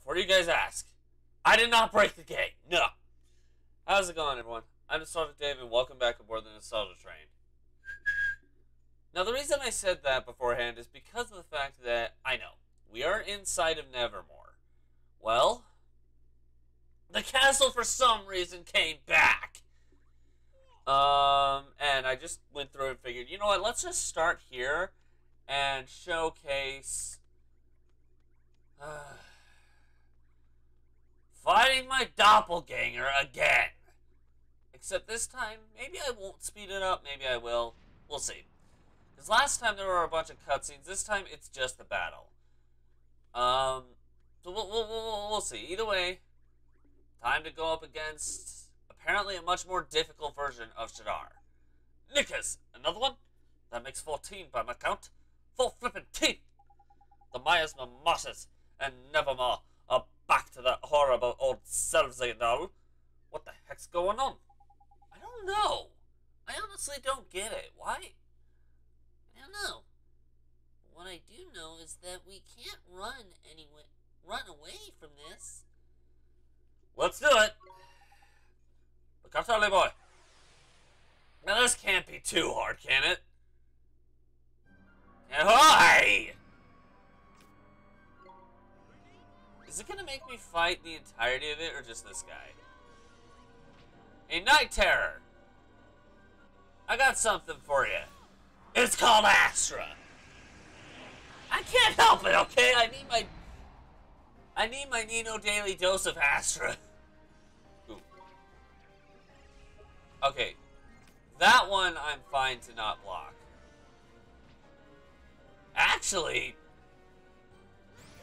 before you guys ask, I did not break the game. No. How's it going, everyone? I'm Nostalgic Dave, and welcome back aboard the Nostalgia Train. Now, the reason I said that beforehand is because of the fact that I know we are inside of Nevermore. Well, the castle for some reason came back. Um, and I just went through and figured, you know what? Let's just start here and showcase uh, fighting my doppelganger again. Except this time, maybe I won't speed it up. Maybe I will. We'll see. Because last time there were a bunch of cutscenes. This time it's just the battle. Um, so we'll, we'll, we'll, we'll see. Either way, time to go up against apparently a much more difficult version of Shadar. Nikas, another one? That makes 14 by my count. Full flippin' teeth! The Mayas, Mamosas, and Nevermore are back to that horrible old selves again. What the heck's going on? I don't know. I honestly don't get it. Why? I don't know. What I do know is that we can't run anyway, run away from this. Let's do it. Look up, Charlie boy. Now this can't be too hard, can it? Hi! Is it gonna make me fight the entirety of it, or just this guy? A Night Terror! I got something for you. It's called Astra. I can't help it, okay? I need my... I need my Nino daily dose of Astra. Ooh. Okay. That one I'm fine to not block. Actually,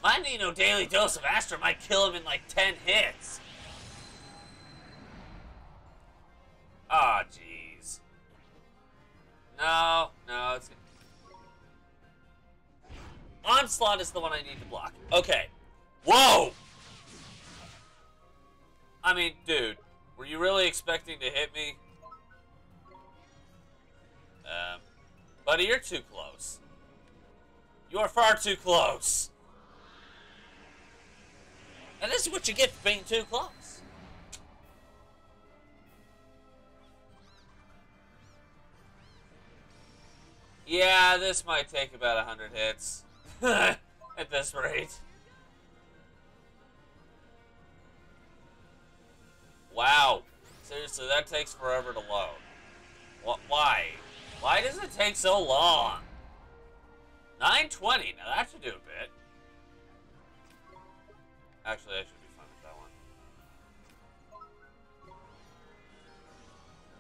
my Nino daily dose of Astra might kill him in like 10 hits. Ah, oh, jeez. No, no, it's... Onslaught is the one I need to block. Okay. Whoa! I mean, dude, were you really expecting to hit me? Um, buddy, you're too close. You are far too close. And this is what you get for being too close. Yeah, this might take about a 100 hits. At this rate. Wow. Seriously, that takes forever to load. What? Why? Why does it take so long? 920. Now that should do a bit. Actually, I should be fine with that one.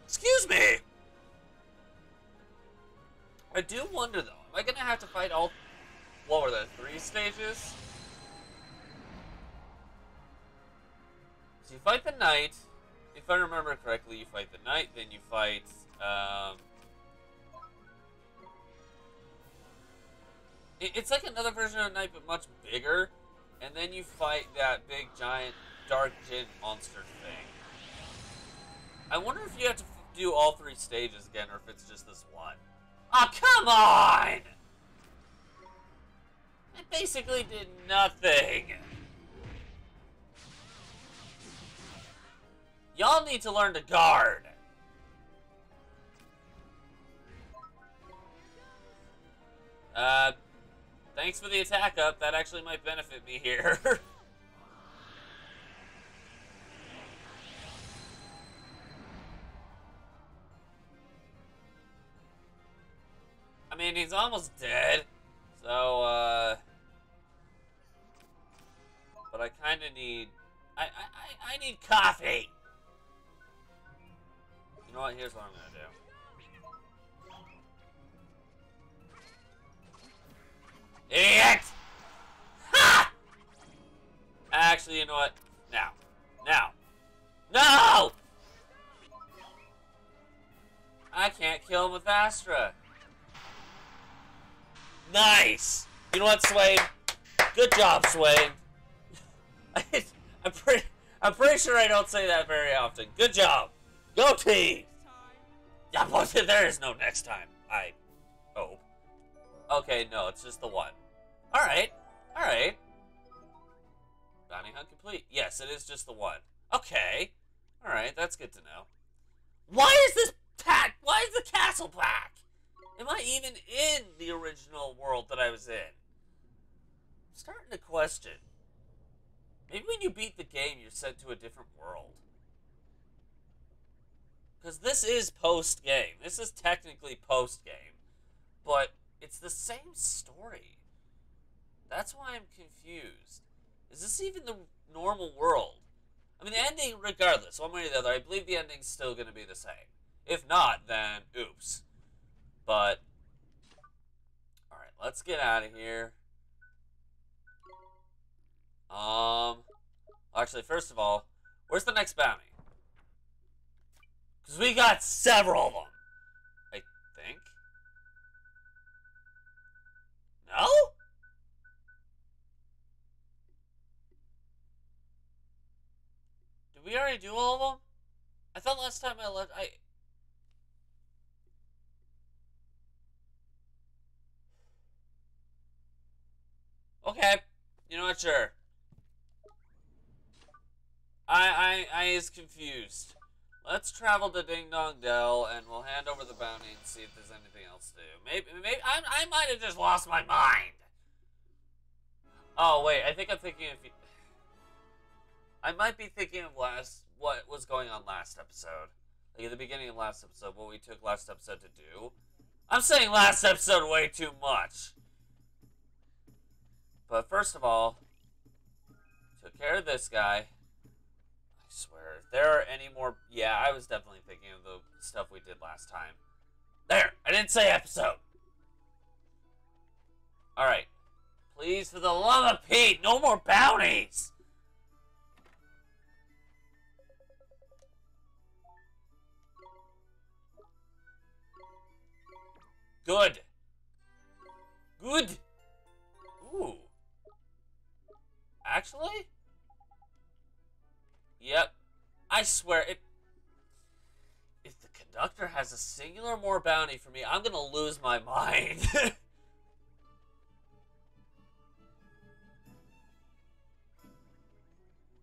Excuse me! I do wonder, though. Am I going to have to fight all... What were there? Three stages? So you fight the knight. If I remember correctly, you fight the knight, then you fight... Um, It's like another version of Knight, but much bigger. And then you fight that big, giant, dark djinn monster thing. I wonder if you have to do all three stages again, or if it's just this one. Oh, come on! I basically did nothing. Y'all need to learn to guard. Uh, Thanks for the attack up. That actually might benefit me here. I mean, he's almost dead. So, uh... But I kind of need... I, I, I need coffee! You know what? Here's what I'm to do. Idiot! Ha! Actually, you know what? Now. Now. No! I can't kill him with Astra. Nice! You know what, Swaine? Good job, Swaine. I'm pretty I'm pretty sure I don't say that very often. Good job. Go team! Yeah, there is no next time. I. Okay, no, it's just the one. Alright. Alright. Bounty hunt complete. Yes, it is just the one. Okay. Alright, that's good to know. Why is this pack? Why is the castle black? Am I even in the original world that I was in? I'm starting to question. Maybe when you beat the game, you're sent to a different world. Because this is post game. This is technically post game. But it's the same story. That's why I'm confused. Is this even the normal world? I mean, the ending, regardless, one way or the other, I believe the ending's still going to be the same. If not, then oops. But, alright, let's get out of here. Um, actually, first of all, where's the next bounty? Because we got several of them, I think. No? Did we already do all of them? I thought last time I left, I... Okay. You know what, sure. I, I, I is confused. Let's travel to Ding Dong Dell, and we'll hand over the bounty and see if there's anything else to do. Maybe, maybe I, I might have just lost my mind. Oh wait, I think I'm thinking of. I might be thinking of last what was going on last episode, like at the beginning of last episode, what we took last episode to do. I'm saying last episode way too much. But first of all, took care of this guy swear. If there are any more... Yeah, I was definitely thinking of the stuff we did last time. There! I didn't say episode! Alright. Please, for the love of Pete, no more bounties! Good. Good. Ooh. Actually? Yep. I swear, it. If the conductor has a singular more bounty for me, I'm gonna lose my mind.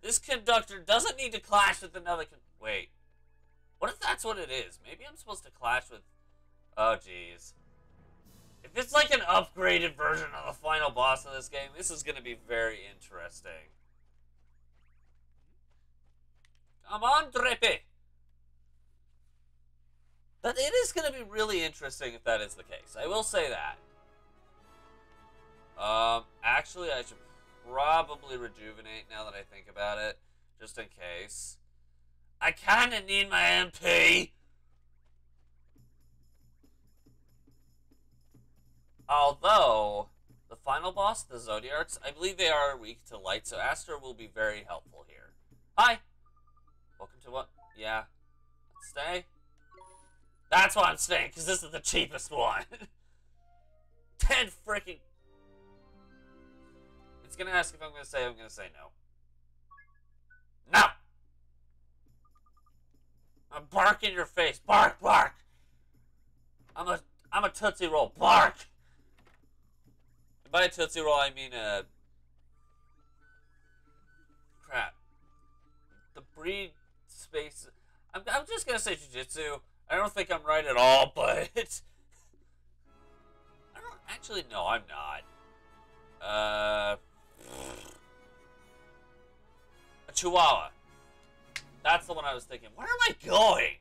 this conductor doesn't need to clash with another Wait. What if that's what it is? Maybe I'm supposed to clash with... Oh, jeez. If it's like an upgraded version of the final boss of this game, this is going to be very interesting. Come on, Drippy! But it is going to be really interesting if that is the case. I will say that. Um, actually, I should probably rejuvenate now that I think about it, just in case. I kind of need my MP. Although, the final boss, the Zodiarchs, I believe they are weak to light, so Astra will be very helpful here. Hi! Welcome to what? Yeah. Stay? That's why I'm staying, because this is the cheapest one. Ten freaking... It's gonna ask if I'm gonna say I'm gonna say no. No! I'm bark in your face. Bark, bark! I'm a I'm a Tootsie Roll. Bark! And by Tootsie Roll, I mean a... Crap. The breed I'm, I'm just gonna say jujitsu. I don't think I'm right at all, but I don't actually. No, I'm not. Uh, a Chihuahua. That's the one I was thinking. Where am I going?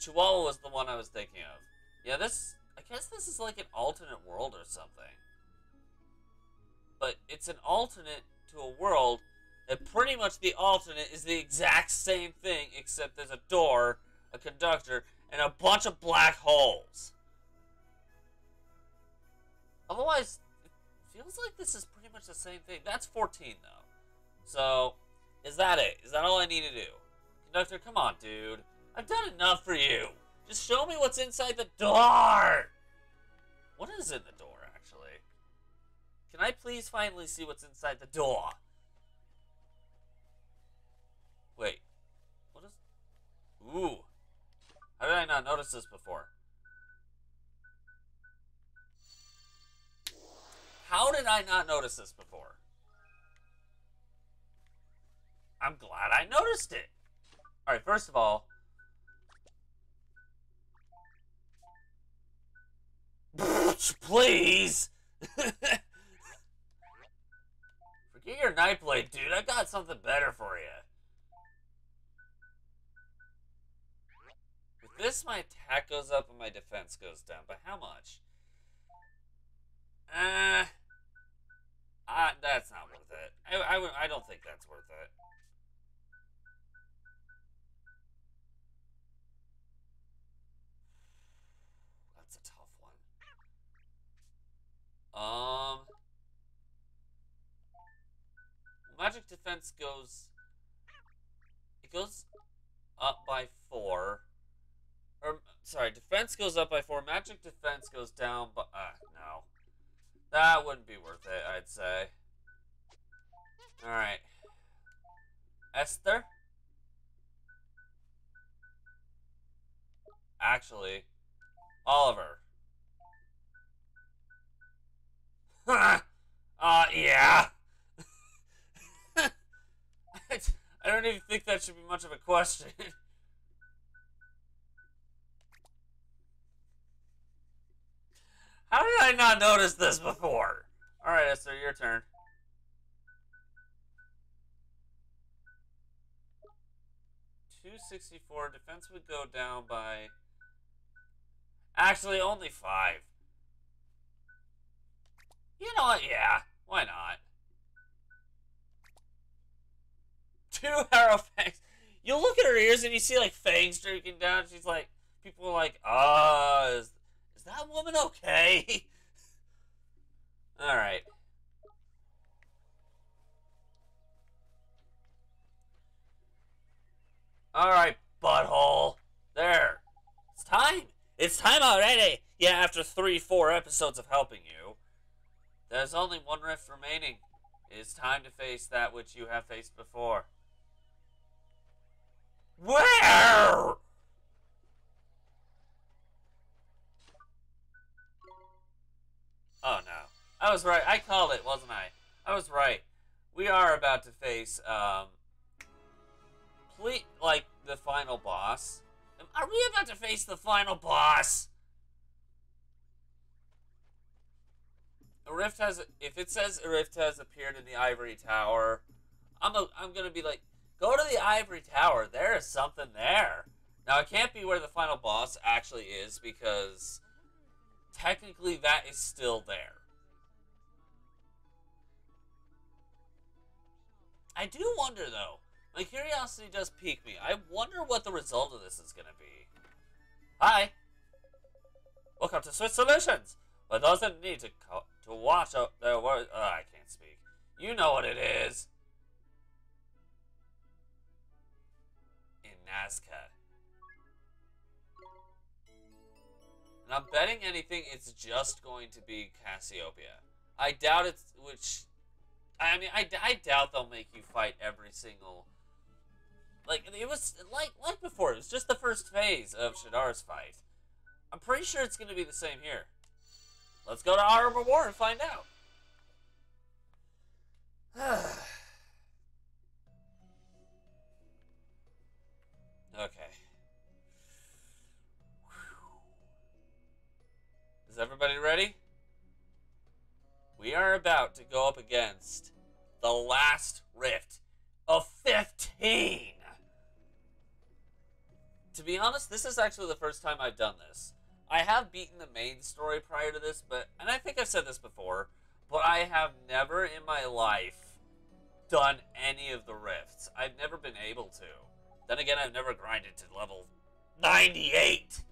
Chihuahua was the one I was thinking of. Yeah, this. I guess this is like an alternate world or something. But it's an alternate to a world that pretty much the alternate is the exact same thing, except there's a door, a conductor, and a bunch of black holes. Otherwise, it feels like this is pretty much the same thing. That's 14, though. So, is that it? Is that all I need to do? Conductor, come on, dude. I've done enough for you. Just show me what's inside the door. What is in the door, actually? Can I please finally see what's inside the door? Wait. What is... Ooh. How did I not notice this before? How did I not notice this before? I'm glad I noticed it. Alright, first of all, Please! Forget your Nightblade, dude. I got something better for you. This, my attack goes up and my defense goes down. But how much? Uh, uh that's not worth it. I, I, I don't think that's worth it. That's a tough one. Um, magic defense goes. It goes up by four. Or sorry, defense goes up by four. Magic defense goes down. But uh, no, that wouldn't be worth it. I'd say. All right, Esther. Actually, Oliver. uh, yeah. I don't even think that should be much of a question. How did I not notice this before? Alright, Esther, your turn. Two sixty four defense would go down by actually only five. You know what? Yeah. Why not? Two arrow fangs. You look at her ears and you see like fangs streaking down. She's like, people are like, ah, is that woman okay? All right. All right, butthole. There. It's time. It's time already. Yeah, after three, four episodes of helping you. There's only one rift remaining. It is time to face that which you have faced before. Where? Oh no. I was right. I called it, wasn't I? I was right. We are about to face, um, ple like, the final boss. Are we about to face the final boss? a rift has if it says a rift has appeared in the ivory tower i'm a, i'm gonna be like go to the ivory tower there is something there now it can't be where the final boss actually is because technically that is still there i do wonder though my curiosity does pique me i wonder what the result of this is gonna be hi welcome to Swift Solutions but doesn't need to to watch out there was oh, I can't speak. You know what it is. In Nazca. And I'm betting anything it's just going to be Cassiopeia. I doubt it's which I mean I, I doubt they'll make you fight every single like it was like like before, it was just the first phase of Shadar's fight. I'm pretty sure it's gonna be the same here. Let's go to Arbor War and find out. okay. Everybody ready? We are about to go up against the last rift of 15. To be honest, this is actually the first time I've done this. I have beaten the main story prior to this, but and I think I've said this before, but I have never in my life done any of the rifts. I've never been able to. Then again, I've never grinded to level 98.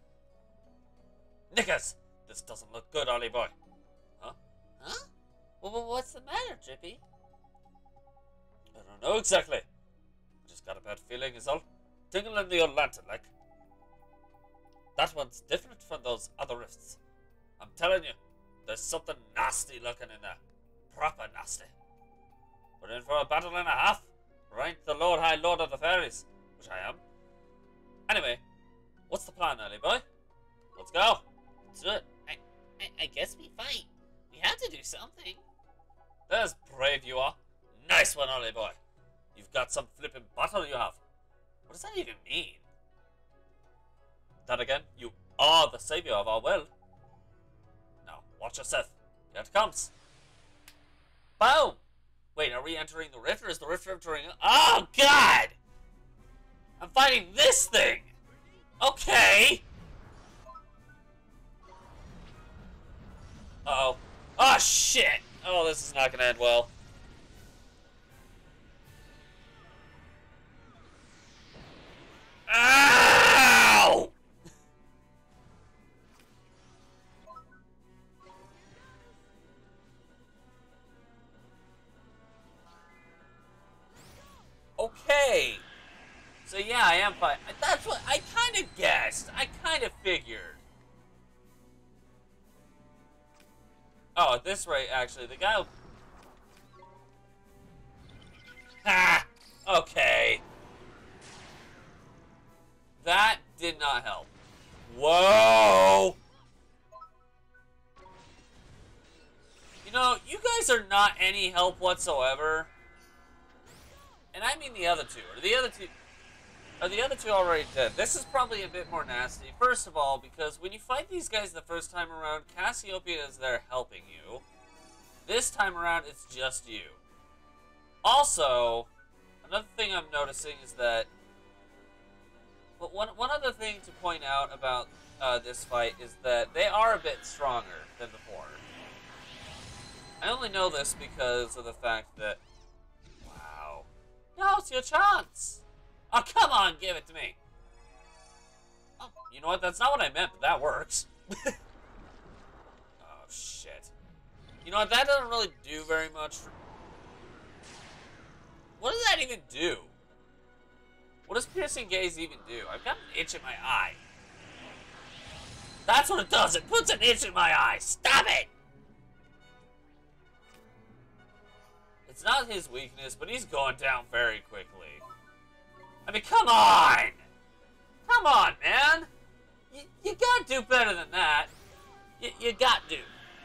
Nickus, this doesn't look good, Ollie boy. Huh? Huh? Well, what's the matter, Drippy? I don't know exactly. I just got a bad feeling is all. Tingle in the old lantern, like. That one's different from those other rifts. I'm telling you, there's something nasty looking in there. Proper nasty. We're in for a battle and a half. Right, the Lord High Lord of the Fairies, which I am. Anyway, what's the plan, Ollie boy? Let's go. Let's do it. I, I, guess we fight. We have to do something. There's brave you are. Nice one, Ollie boy. You've got some flippin' butter you have. What does that even mean? That again? You are the savior of our world. Now, watch yourself. Here it comes. Boom! Wait, are we entering the rift or is the rift entering? Oh, God! I'm fighting this thing! Okay! Uh-oh. Oh, shit! Oh, this is not gonna end well. Ow! Okay. So yeah, I am fine. That's what I kind of guessed. I kind of figured. At this rate, actually, the guy. Will... Ah. Okay. That did not help. Whoa! You know, you guys are not any help whatsoever. And I mean the other two. Or the other two... The other two already dead? This is probably a bit more nasty. First of all, because when you fight these guys the first time around, Cassiopeia is there helping you. This time around, it's just you. Also, another thing I'm noticing is that but one, one other thing to point out about uh, this fight is that they are a bit stronger than before. I only know this because of the fact that... Wow. Now's your chance! Oh, come on, give it to me! Oh, you know what? That's not what I meant, but that works. oh, shit. You know what? That doesn't really do very much for... What does that even do? What does piercing gaze even do? I've got an itch in my eye. That's what it does. It puts an itch in my eye. Stop it! It's not his weakness, but he's going down very quickly. I mean, come on! Come on, man! You, you gotta do better than that. You, you got to.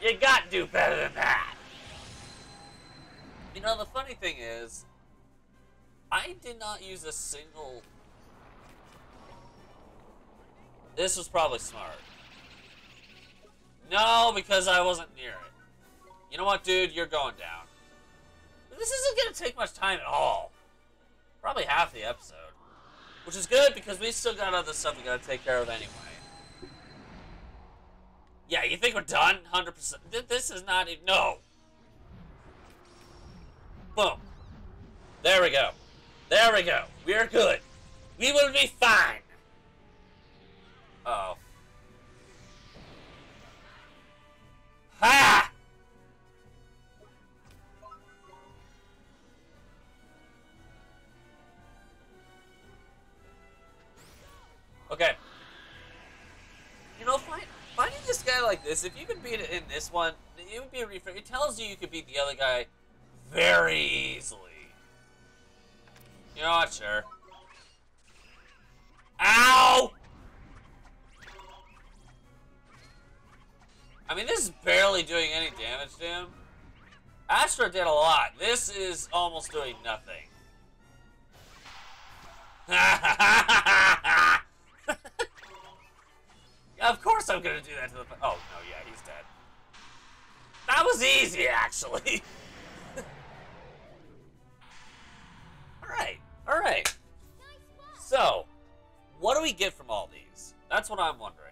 You got to do better than that. You know, the funny thing is, I did not use a single... This was probably smart. No, because I wasn't near it. You know what, dude? You're going down. This isn't going to take much time at all. Probably half the episode. Which is good, because we still got other stuff we got to take care of anyway. Yeah, you think we're done? 100%. This is not even... No! Boom. There we go. There we go. We're good. We will be fine. Uh oh. Ha! Okay. You know, find, finding this guy like this, if you could beat it in this one, it would be a refresh. It tells you you could beat the other guy very easily. You're not sure. Ow! I mean, this is barely doing any damage to him. Astra did a lot. This is almost doing nothing. of course I'm gonna do that to the... Oh, no, yeah, he's dead. That was easy, actually. Alright. Alright. So, what do we get from all these? That's what I'm wondering.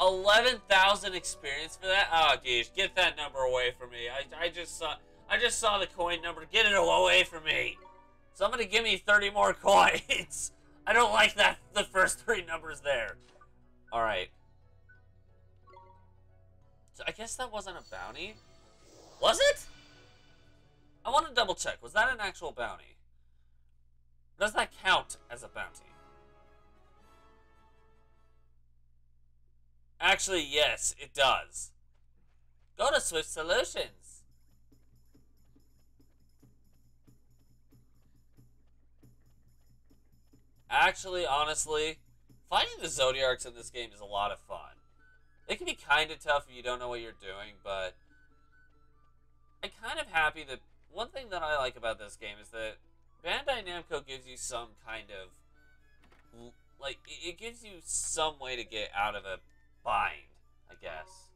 Eleven thousand experience for that? Oh, geez, get that number away from me. I, I just saw, I just saw the coin number. Get it away from me. Somebody give me thirty more coins. I don't like that. The first three numbers there. All right. So I guess that wasn't a bounty. Was it? I want to double check. Was that an actual bounty? Does that count as a bounty? Actually, yes, it does. Go to Swift Solutions. Actually, honestly, finding the Zodiarchs in this game is a lot of fun. It can be kind of tough if you don't know what you're doing, but I'm kind of happy that one thing that I like about this game is that Bandai Namco gives you some kind of like it gives you some way to get out of a bind, I guess.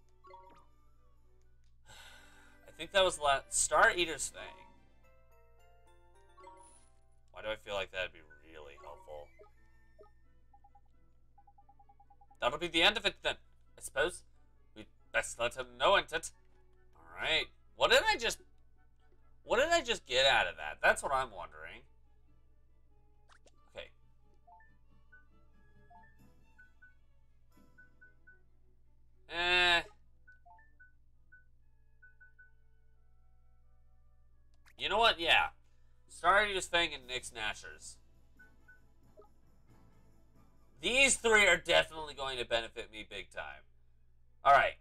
I think that was last Star Eater's thing. Why do I feel like that'd be really That'll be the end of it then, I suppose. We'd best let him know it. Alright. What did I just... What did I just get out of that? That's what I'm wondering. Okay. Eh... You know what? Yeah. Star Eater's Fang and Nick's Nashers. These three are definitely going to benefit me big time. Alright.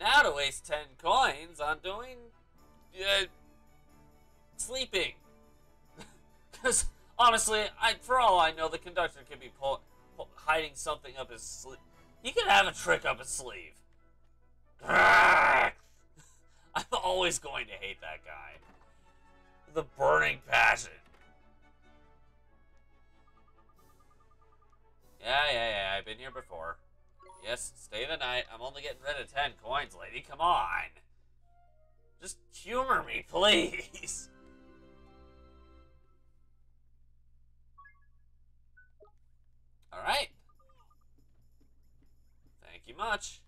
Now to waste 10 coins on doing... Uh, sleeping. Because, honestly, I, for all I know, the conductor could be pull, pull, hiding something up his sleeve. He could have a trick up his sleeve. I'm always going to hate that guy the burning passion. Yeah, yeah, yeah, I've been here before. Yes, stay the night. I'm only getting rid of 10 coins, lady. Come on. Just humor me, please. Alright. Thank you much.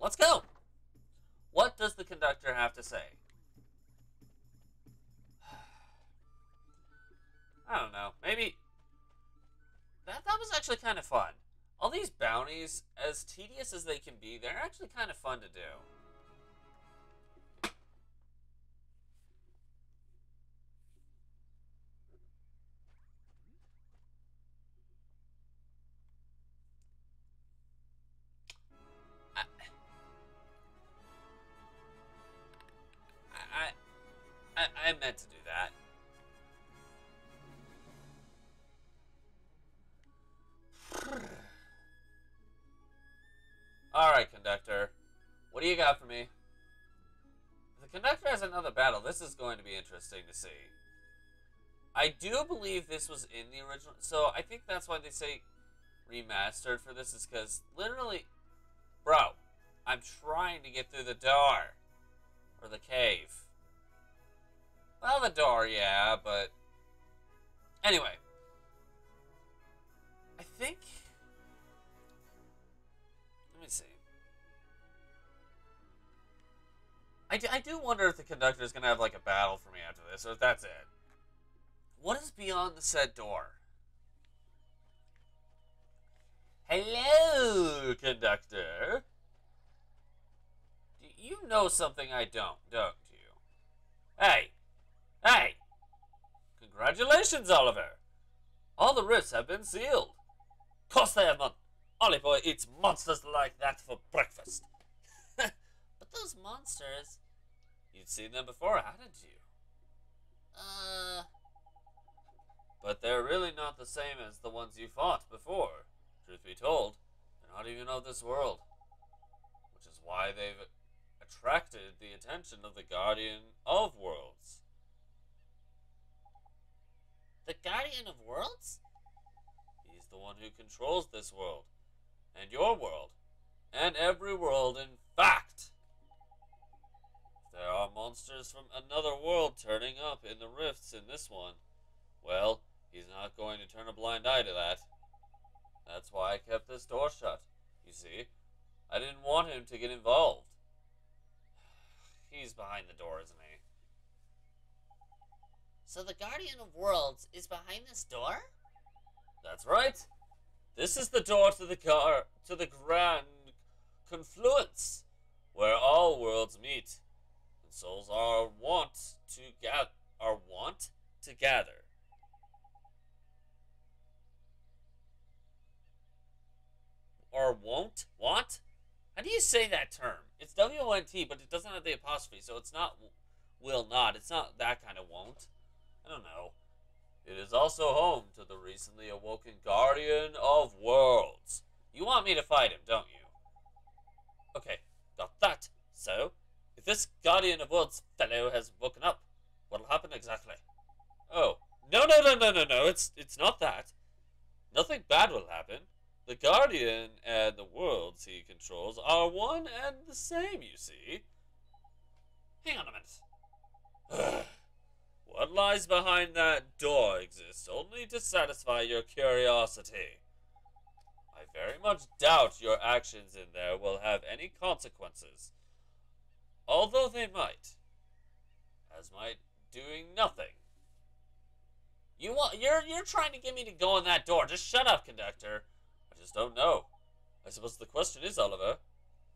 Let's go. What does the conductor have to say? I don't know. Maybe that that was actually kind of fun. All these bounties, as tedious as they can be, they're actually kind of fun to do. I, I, I meant to do got for me? The conductor has another battle, this is going to be interesting to see. I do believe this was in the original, so I think that's why they say remastered for this, is because literally, bro, I'm trying to get through the door. Or the cave. Well, the door, yeah, but... Anyway. I think I do, I do wonder if the conductor is going to have like a battle for me after this, or if that's it. What is beyond the said door? Hello, conductor. Do you know something I don't, don't you? Hey! Hey! Congratulations, Oliver! All the rifts have been sealed. Course they have not. Oliver eats monsters like that for breakfast. but those monsters, You'd seen them before, hadn't you? Uh. But they're really not the same as the ones you fought before. Truth be told, they're not even of this world. Which is why they've attracted the attention of the Guardian of Worlds. The Guardian of Worlds? He's the one who controls this world, and your world, and every world in fact. There are monsters from another world turning up in the rifts in this one. Well, he's not going to turn a blind eye to that. That's why I kept this door shut. You see, I didn't want him to get involved. He's behind the door, isn't he? So the Guardian of Worlds is behind this door? That's right. This is the door to the car to the grand confluence, where all worlds meet souls are wont to gather are wont to gather. Or won't want? How do you say that term? It's W O N T, but it doesn't have the apostrophe, so it's not will not. It's not that kind of won't. I don't know. It is also home to the recently awoken Guardian of Worlds. You want me to fight him, don't you? Okay, got that. So, if this Guardian of Worlds fellow has woken up, what'll happen exactly? Oh, no, no, no, no, no, no, it's, it's not that. Nothing bad will happen. The Guardian and the worlds he controls are one and the same, you see. Hang on a minute. what lies behind that door exists only to satisfy your curiosity. I very much doubt your actions in there will have any consequences. Although they might. As might doing nothing. You want you're you're trying to get me to go in that door. Just shut up, conductor. I just don't know. I suppose the question is, Oliver,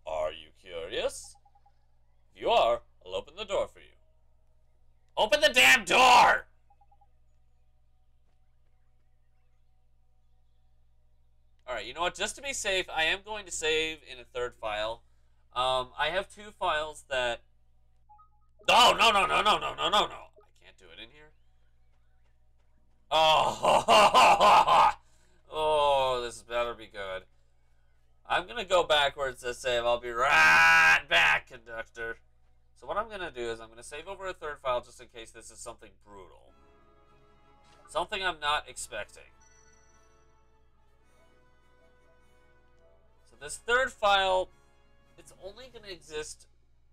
are you curious? If you are, I'll open the door for you. Open the damn door! Alright, you know what? Just to be safe, I am going to save in a third file. Um, I have two files that... Oh, no, no, no, no, no, no, no, no. I can't do it in here. Oh, oh, this better be good. I'm gonna go backwards to save. I'll be right back, conductor. So what I'm gonna do is I'm gonna save over a third file just in case this is something brutal. Something I'm not expecting. So this third file, it's only gonna exist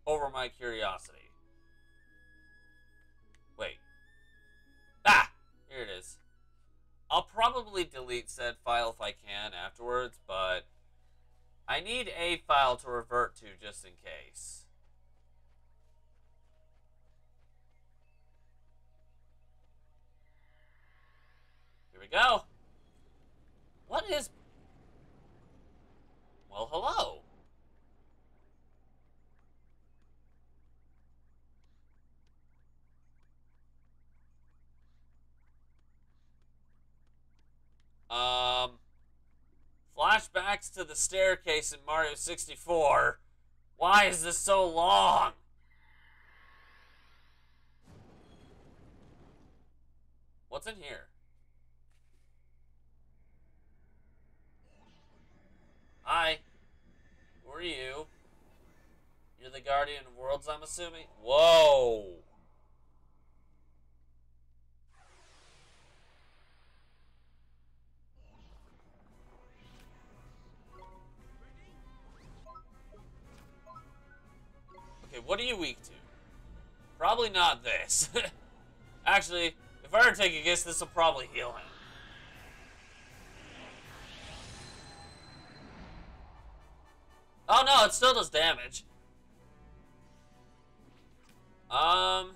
over my curiosity. Wait. Ah! Here it is. I'll probably delete said file if I can afterwards, but I need a file to revert to just in case. Here we go. What is... Well, hello. Um, flashbacks to the staircase in Mario 64. Why is this so long? What's in here? Hi. Who are you? You're the Guardian of Worlds, I'm assuming? Whoa! Okay, what are you weak to? Probably not this. Actually, if I were to take a guess, this will probably heal him. Oh no, it still does damage. Um.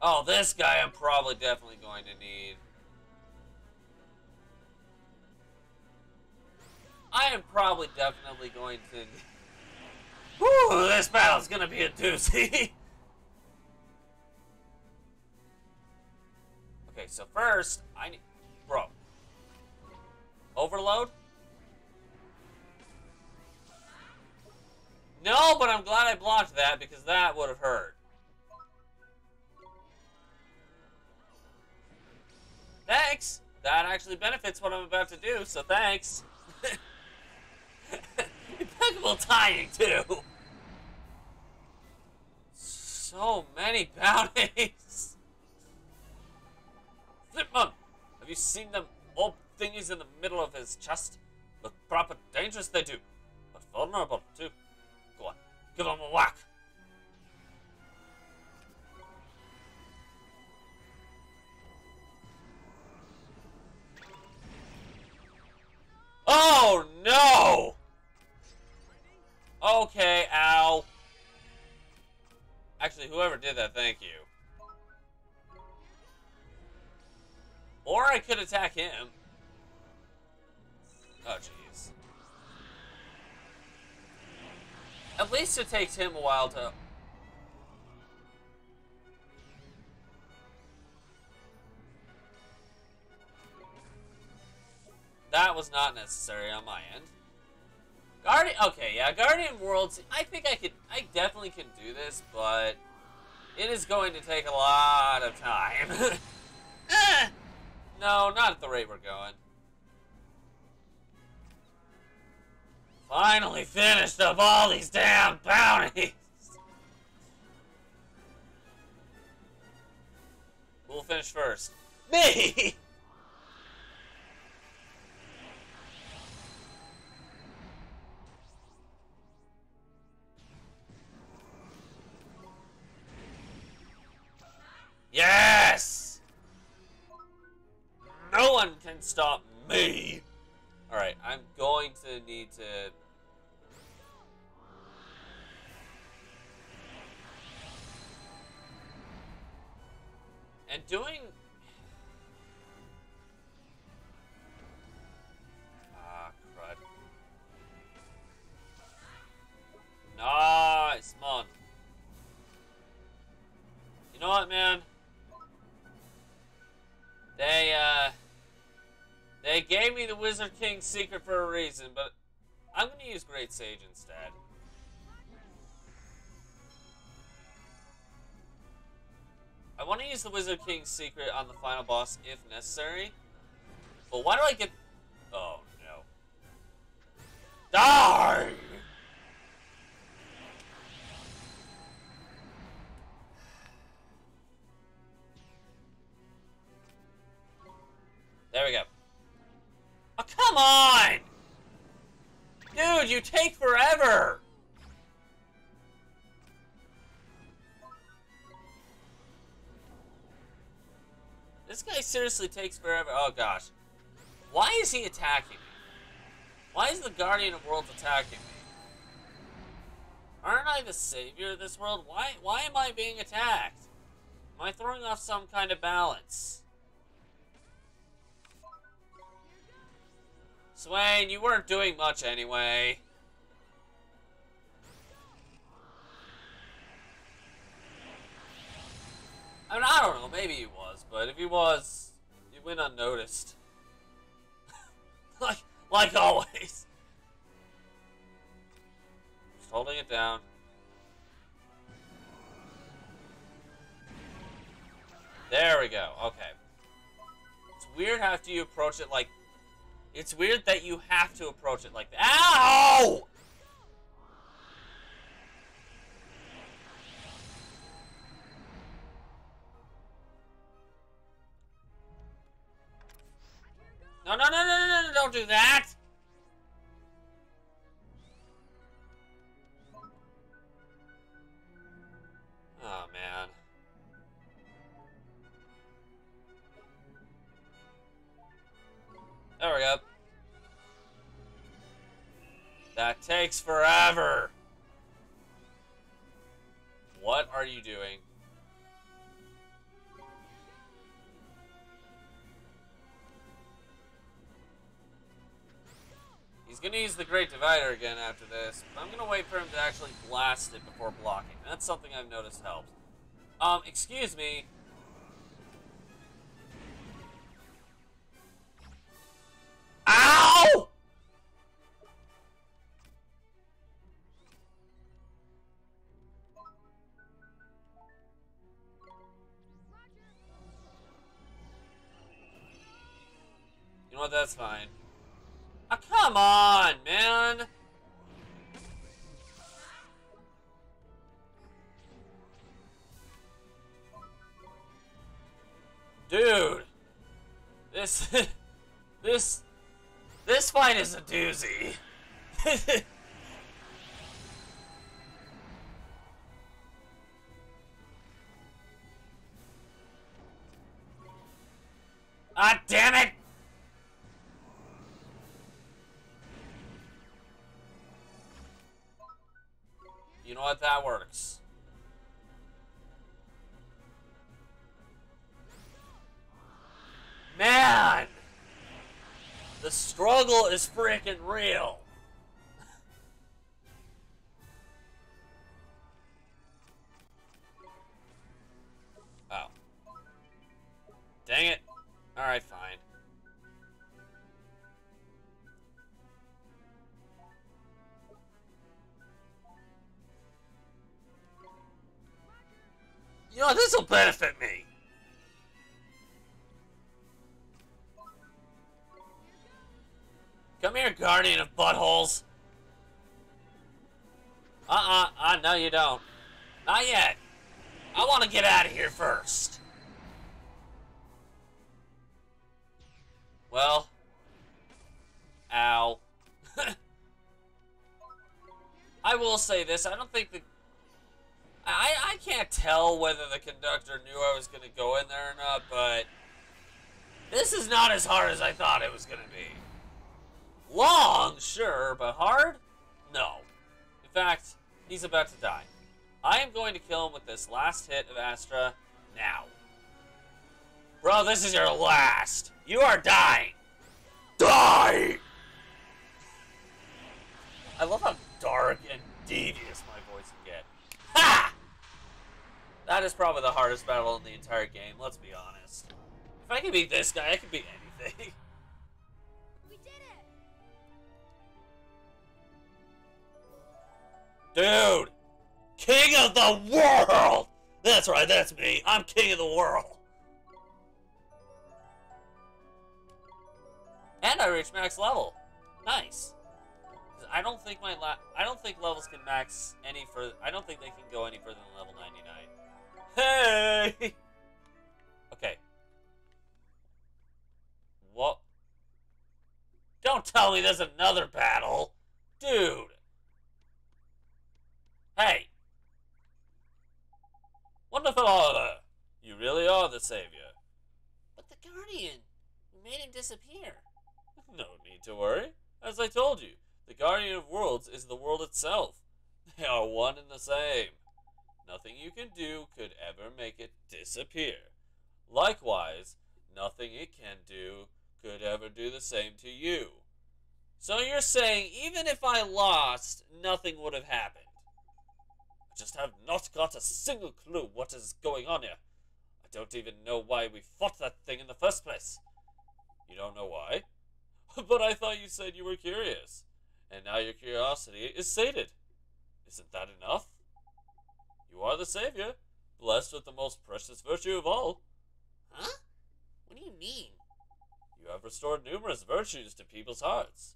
Oh, this guy I'm probably definitely going to need. I am probably definitely going to... Whew, this battle's gonna be a doozy. okay, so first, I need... Bro. Overload? No, but I'm glad I blocked that because that would have hurt. Thanks! That actually benefits what I'm about to do, so thanks. Impeccable timing, too! So many bounties! Flipmon! Have you seen them old thingies in the middle of his chest? Look proper dangerous they do, but vulnerable too. Go on, give him a whack! Oh no! Okay, ow. Actually, whoever did that, thank you. Or I could attack him. Oh, jeez. At least it takes him a while to... That was not necessary on my end. Guardian, okay, yeah, Guardian Worlds, I think I could, I definitely can do this, but it is going to take a lot of time. Ah! No, not at the rate we're going. Finally finished up all these damn bounties! Who'll finish first? Me! Stop Secret for a reason, but I'm gonna use Great Sage instead. I want to use the Wizard King's secret on the final boss if necessary. But why do I get... Oh, no. Die! Take forever! This guy seriously takes forever. Oh, gosh. Why is he attacking me? Why is the Guardian of Worlds attacking me? Aren't I the savior of this world? Why, why am I being attacked? Am I throwing off some kind of balance? Swaine, you weren't doing much anyway. I mean, I don't know. Maybe he was, but if he was, he went unnoticed. like, like always. Just holding it down. There we go. Okay. It's weird how after you approach it like it's weird that you have to approach it like that. Ow! No, no, no, no, no, no, don't do that! Oh, man. There we go. That takes forever. What are you doing? He's gonna use the Great Divider again after this, but I'm gonna wait for him to actually blast it before blocking. That's something I've noticed helps. Um, excuse me. Is a doozy. is freaking real. oh. Dang it. Alright, fine. You know, this will benefit me. Come here, guardian of buttholes. Uh-uh, I know you don't. Not yet. I want to get out of here first. Well. Ow. I will say this, I don't think the... I, I can't tell whether the conductor knew I was going to go in there or not, but... This is not as hard as I thought it was going to be. Long, sure, but hard? No. In fact, he's about to die. I am going to kill him with this last hit of Astra now. Bro, this is your last. You are dying. Die! I love how dark and devious my voice can get. Ha! That is probably the hardest battle in the entire game, let's be honest. If I can beat this guy, I can beat anything. Dude! King of the world! That's right, that's me. I'm king of the world. And I reached max level. Nice. I don't think my la I don't think levels can max any further. I don't think they can go any further than level 99. Hey! Okay. What? Don't tell me there's another battle! Dude! Hey! Wonderful order! You really are the savior. But the Guardian, we made him disappear. No need to worry. As I told you, the Guardian of Worlds is the world itself. They are one and the same. Nothing you can do could ever make it disappear. Likewise, nothing it can do could ever do the same to you. So you're saying even if I lost, nothing would have happened? I just have not got a single clue what is going on here. I don't even know why we fought that thing in the first place. You don't know why? but I thought you said you were curious. And now your curiosity is sated. Isn't that enough? You are the Savior, blessed with the most precious virtue of all. Huh? What do you mean? You have restored numerous virtues to people's hearts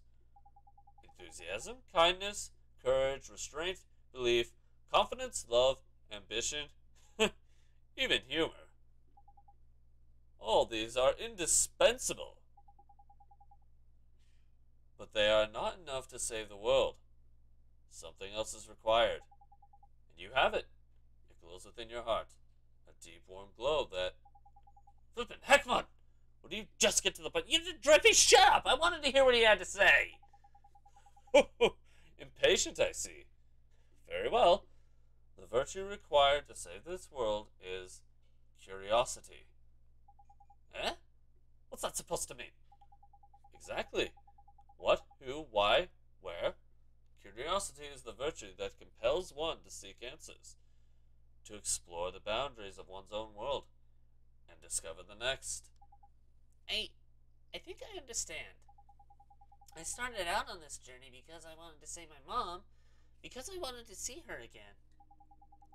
enthusiasm, kindness, courage, restraint, belief, confidence, love, ambition, even humor. All these are indispensable. But they are not enough to save the world. Something else is required. And you have it. It glows within your heart. A deep, warm glow that. Flippin' Heckman! Would you just get to the point? You Drippy, shut up! I wanted to hear what he had to say! Impatient, I see. Very well. The virtue required to save this world is curiosity. Eh? What's that supposed to mean? Exactly. What, who, why, where? Curiosity is the virtue that compels one to seek answers, to explore the boundaries of one's own world, and discover the next. I, I think I understand. I started out on this journey because I wanted to save my mom, because I wanted to see her again.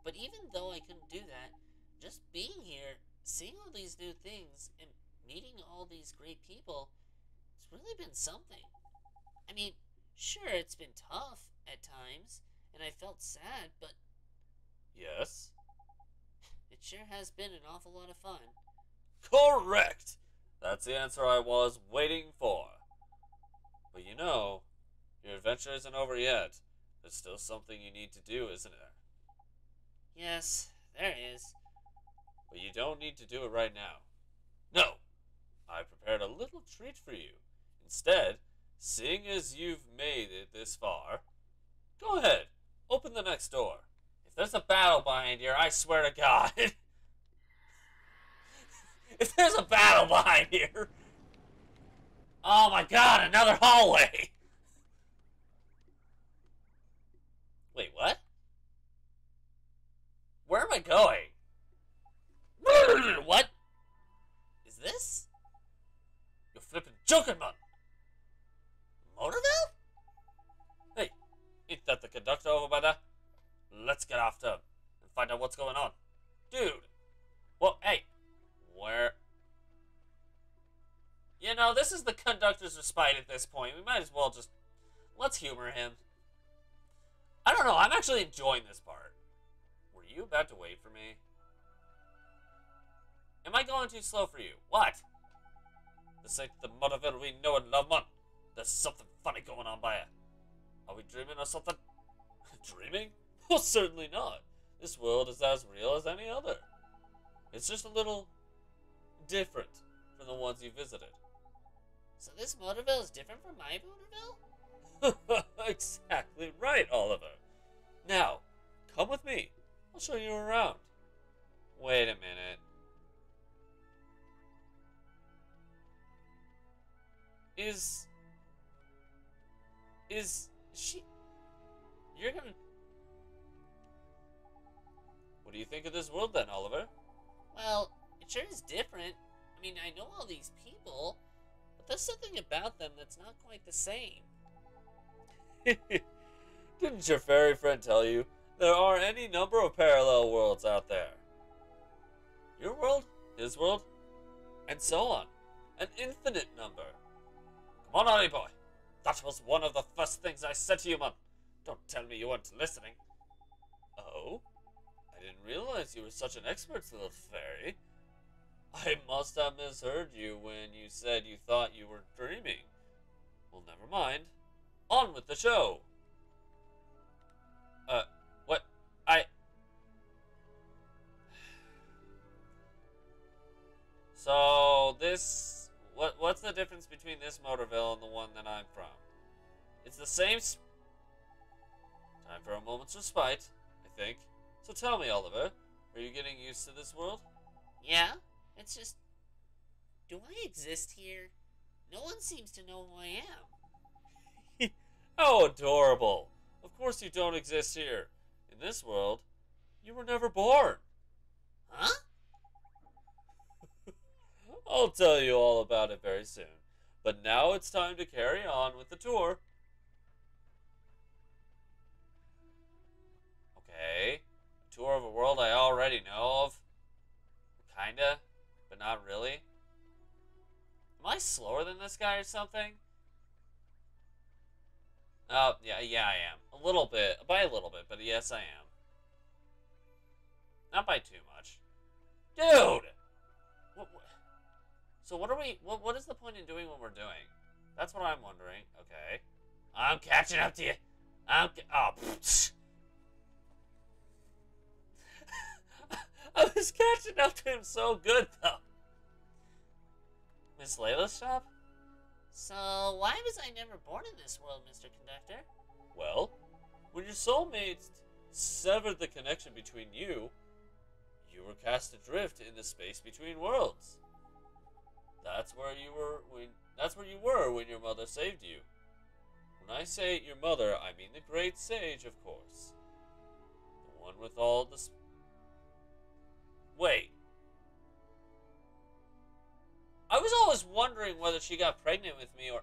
But even though I couldn't do that, just being here, seeing all these new things, and meeting all these great people, it's really been something. I mean, sure, it's been tough at times, and I felt sad, but Yes? it sure has been an awful lot of fun. Correct! That's the answer I was waiting for. But you know, your adventure isn't over yet. There's still something you need to do, isn't there? Yes, there is. But you don't need to do it right now. No! I prepared a little treat for you. Instead, seeing as you've made it this far, go ahead, open the next door. If there's a battle behind here, I swear to God. if there's a battle behind here. Oh my god, another hallway! Wait, what? Where am I going? what? Is this? You're flipping joking, man! Motorville? Hey, ain't that the conductor over by there? Let's get after him and find out what's going on. Dude! Well, hey, where? You know, this is the conductor's respite at this point. We might as well just let's humor him. I don't know. I'm actually enjoying this part. You about to wait for me? Am I going too slow for you? What? This ain't the Motherville we know and love, man. There's something funny going on by it. Are we dreaming or something? dreaming? Well, certainly not. This world is as real as any other. It's just a little different from the ones you visited. So this Motorville is different from my Motorville? exactly right, Oliver. Now, come with me. I'll show you around. Wait a minute. Is. Is she. You're gonna. What do you think of this world then, Oliver? Well, it sure is different. I mean, I know all these people, but there's something about them that's not quite the same. Didn't your fairy friend tell you there are any number of parallel worlds out there? Your world, his world, and so on. An infinite number. Come on, Ollie boy. That was one of the first things I said to you, man. Don't tell me you weren't listening. Oh? I didn't realize you were such an expert, little fairy. I must have misheard you when you said you thought you were dreaming. Well, never mind. On with the show. Uh? I. So this, what? What's the difference between this Motorville and the one that I'm from? It's the same. Time for a moment's respite, I think. So tell me, Oliver, are you getting used to this world? Yeah? It's just. Do I exist here? No one seems to know who I am. How adorable! Of course you don't exist here. In this world, you were never born. Huh? I'll tell you all about it very soon. But now it's time to carry on with the tour. Okay. A tour of a world I already know of. Kinda, but not really. Am I slower than this guy or something? Oh, yeah, yeah, I am. A little bit. By a little bit, but yes, I am. Not by too much. Dude! What, what? So what are we, what, what is the point in doing what we're doing? That's what I'm wondering. Okay. I'm catching up to you. I'm, oh, pfft. I was catching up to him so good, though. Miss Layla's shop? So, why was I never born in this world, Mr. Conductor? Well, when your soulmates severed the connection between you, you were cast adrift in the space between worlds. That's where you were when that's where you were when your mother saved you. When I say your mother, I mean the great sage, of course. The one with all the sp- Wait. I was always wondering whether she got pregnant with me or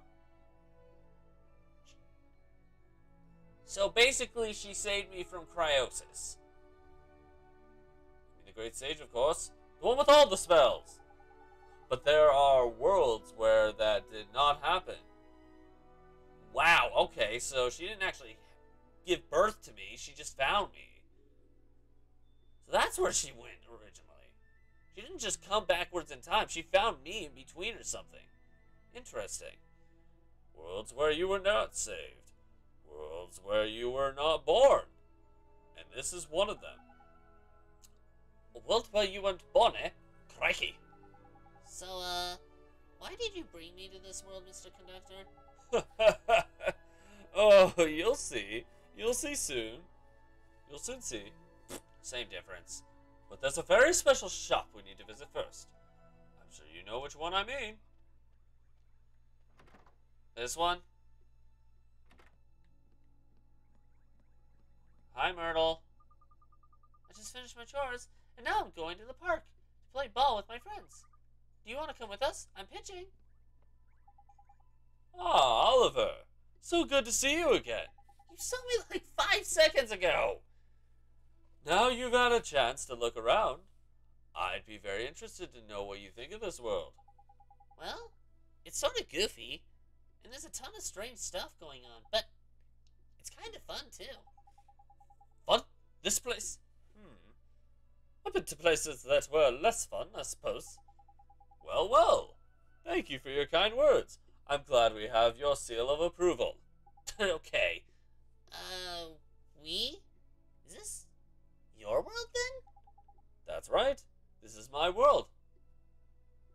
So basically, she saved me from cryosis. The Great Sage, of course. The one with all the spells. But there are worlds where that did not happen. Wow, okay, so she didn't actually give birth to me, she just found me. So that's where she went. She didn't just come backwards in time, she found me in between or something. Interesting. Worlds where you were not saved worlds where you were not born. And this is one of them. A world where you weren't born, eh? Crikey. So, uh, why did you bring me to this world, Mr. Conductor? oh, you'll see. You'll see soon. You'll soon see. Same difference. But there's a very special shop we need to visit first. I'm sure you know which one I mean. This one? Hi, Myrtle. I just finished my chores, and now I'm going to the park to play ball with my friends. Do you want to come with us? I'm pitching. Ah, Oliver. So good to see you again. You saw me like five seconds ago. Now you've had a chance to look around. I'd be very interested to know what you think of this world. Well, it's sort of goofy, and there's a ton of strange stuff going on, but it's kind of fun too. Fun? This place? Hmm. I've been to places that were less fun, I suppose. Well, well. Thank you for your kind words. I'm glad we have your seal of approval. okay. Uh, we? Is this your world then? That's right. This is my world.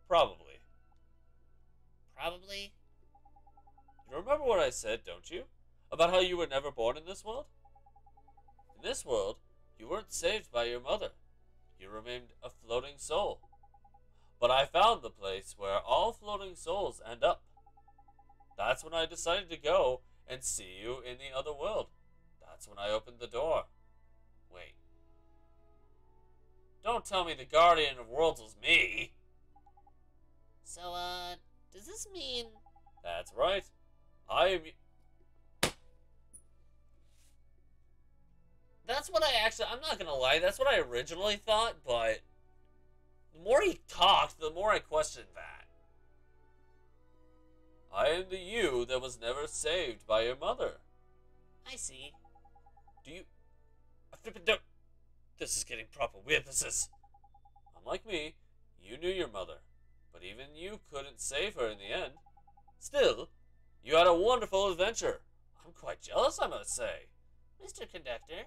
Probably. Probably. You remember what I said, don't you? About how you were never born in this world? In this world, you weren't saved by your mother. You remained a floating soul. But I found the place where all floating souls end up. That's when I decided to go and see you in the other world. That's when I opened the door. Wait. Don't tell me the Guardian of Worlds was me. So, uh, does this mean That's right. I am. That's what I actually. I'm not gonna lie. That's what I originally thought, but the more he talked, the more I questioned that. I am the you that was never saved by your mother. I see. Do you? I flippin' don't. This is getting proper weird. This is. Unlike me, you knew your mother, but even you couldn't save her in the end. Still, you had a wonderful adventure. I'm quite jealous, I must say. Mr. Conductor?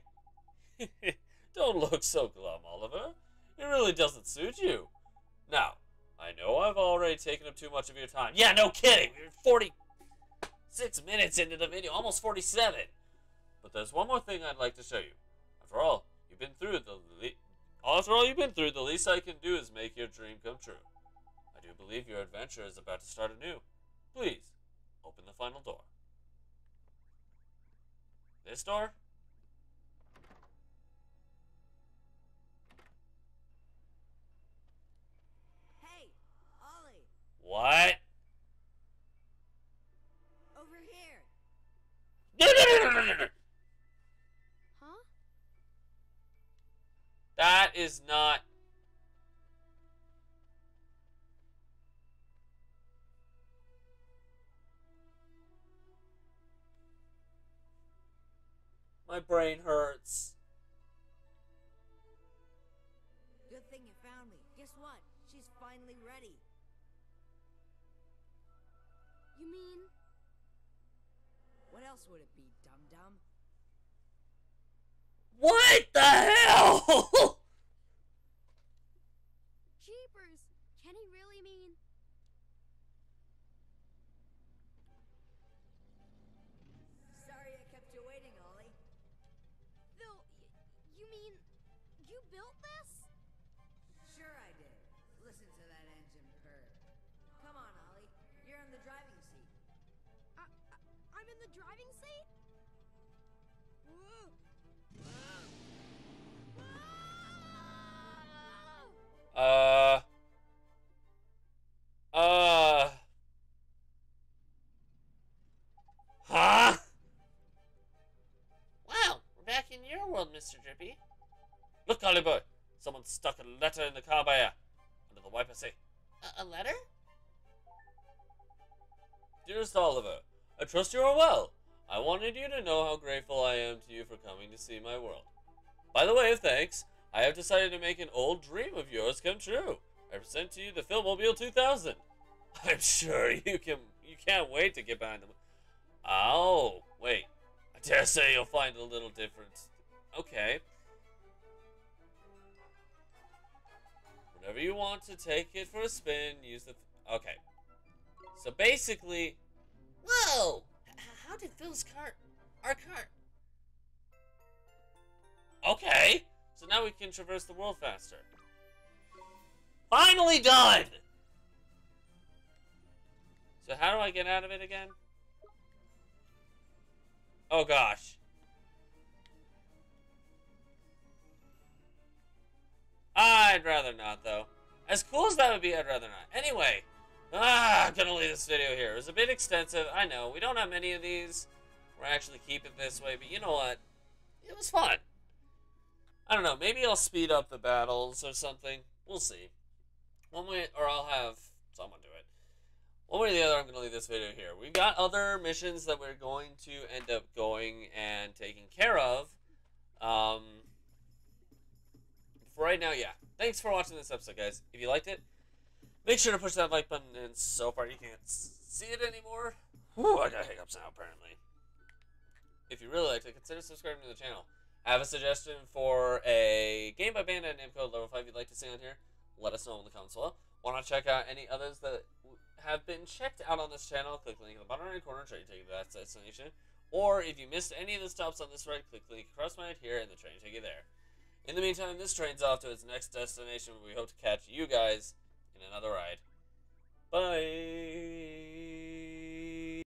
Don't look so glum, Oliver. It really doesn't suit you. Now, I know I've already taken up too much of your time. Yeah, no kidding. We're 46 minutes into the video, almost 47. But there's one more thing I'd like to show you. After all, you've been through the le- after all you've been through, the least I can do is make your dream come true. I do believe your adventure is about to start anew. Please, open the final door. This door? Hey, Ollie, What? over here. No, no, no, no, no, no, That is not. My brain hurts. Good thing you found me. Guess what? She's finally ready. You mean? What else would it be, dum dum? What the hell? Jeepers! Can he really mean? Sorry I kept you waiting, Ollie. Though, you mean you built this? Sure I did. Listen to that engine purr. Come on, Ollie. You're in the driving seat. I, I, I'm in the driving seat? Whoa. Uh. Uh. Huh? Wow, we're back in your world, Mr. Drippy. Look, Oliver. Someone stuck a letter in the car by her. Under the wiper seat. A, a letter? Dearest Oliver, I trust you are well. I wanted you to know how grateful I am to you for coming to see my world. By the way thanks, I have decided to make an old dream of yours come true. I present to you the Philmobile 2000. I'm sure you can you can't wait to get behind the. Oh, wait. I dare say you'll find a little difference. Okay. Whenever you want to take it for a spin, use the. Okay. So basically, Whoa! H- how did Phil's cart, our cart, Okay. So now we can traverse the world faster. Finally done! So how do I get out of it again? Oh gosh. I'd rather not though. As cool as that would be, I'd rather not. Anyway, ah, I'm gonna leave this video here. It was a bit extensive. I know, we don't have many of these. We're actually keeping this way, but you know what? It was fun. I don't know. Maybe I'll speed up the battles or something. We'll see. One way, or I'll have someone do it. one way or the other, I'm going to leave this video here. We've got other missions that we're going to end up going and taking care of. Um, for right now, yeah. Thanks for watching this episode, guys. If you liked it, make sure to push that like button. And so far, you can't see it anymore. Whew, I got hiccups now, apparently. If you really liked it, consider subscribing to the channel. I have a suggestion for a game by Bandai Namco level 5 you'd like to see on here. Let us know in the comments below. Want to check out any others that have been checked out on this channel, click the link in the bottom right corner, try to take you to that destination. Or if you missed any of the stops on this ride, click the link across my head here and the train will take you there. In the meantime, this train's off to its next destination we hope to catch you guys in another ride. Bye!